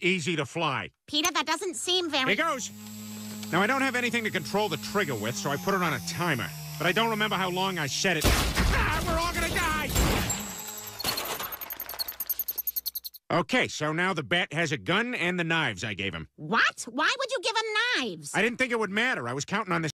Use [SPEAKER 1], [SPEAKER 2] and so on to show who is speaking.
[SPEAKER 1] easy to fly.
[SPEAKER 2] Peter, that doesn't seem very...
[SPEAKER 1] Here goes. Now, I don't have anything to control the trigger with, so I put it on a timer. But I don't remember how long I set it. Ah, we're all gonna die! Okay, so now the bat has a gun and the knives I gave him.
[SPEAKER 2] What? Why would you give him knives?
[SPEAKER 1] I didn't think it would matter. I was counting on this